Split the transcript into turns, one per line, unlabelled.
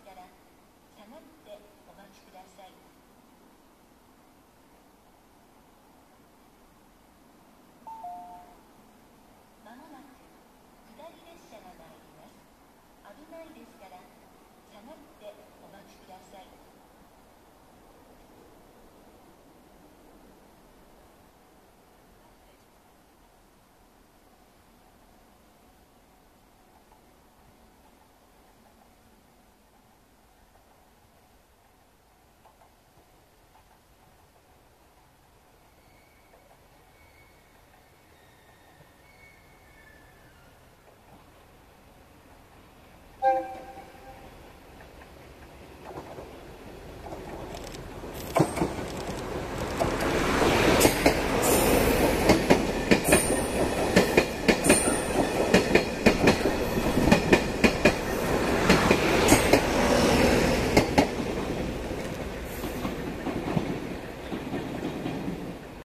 したら下がってお待ちください you